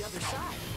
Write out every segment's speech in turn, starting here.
the other side.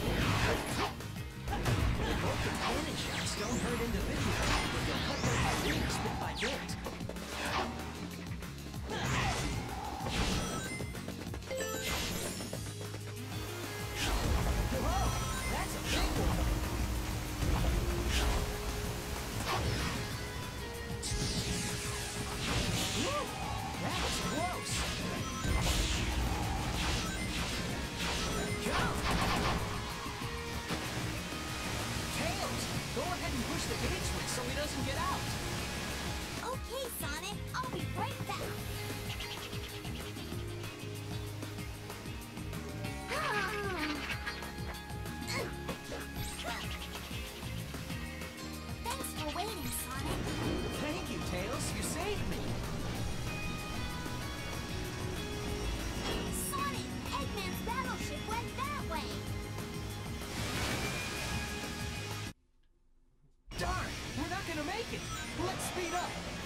ahead and push the so he doesn't get out. Okay, son. Not gonna make it. Let's speed up.